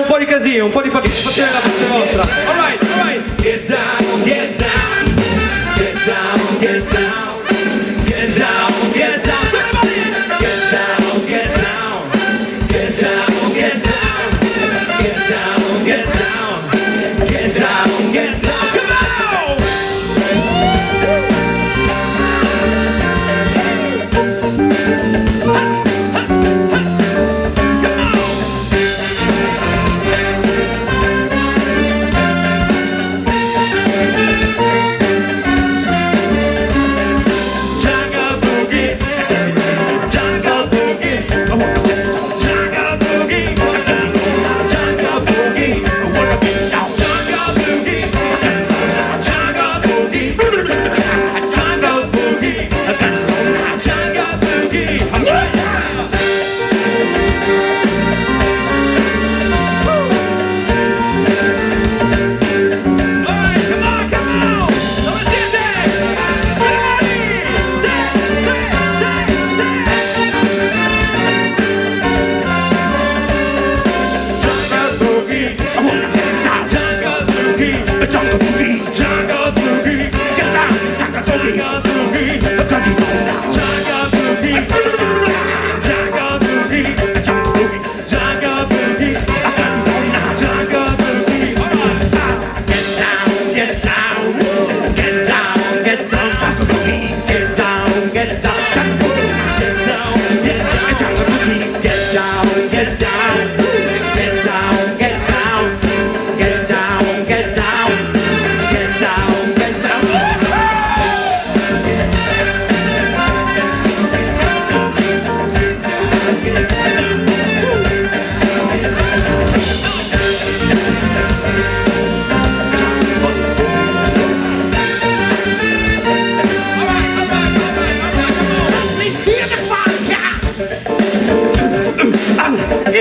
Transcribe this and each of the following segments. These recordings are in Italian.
un po' di casino, un po' di partecipazione da parte vostra. Alright, alright. Get down, get down, get down, get down.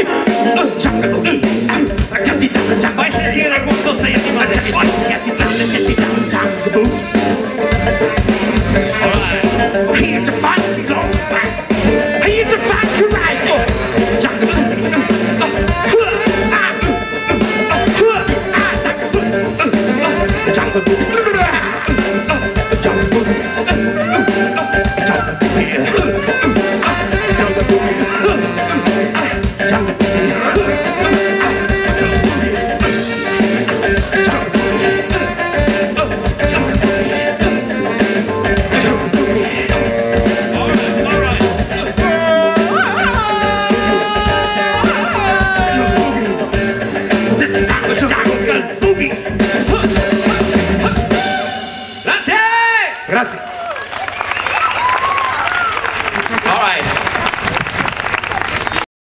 a jungle.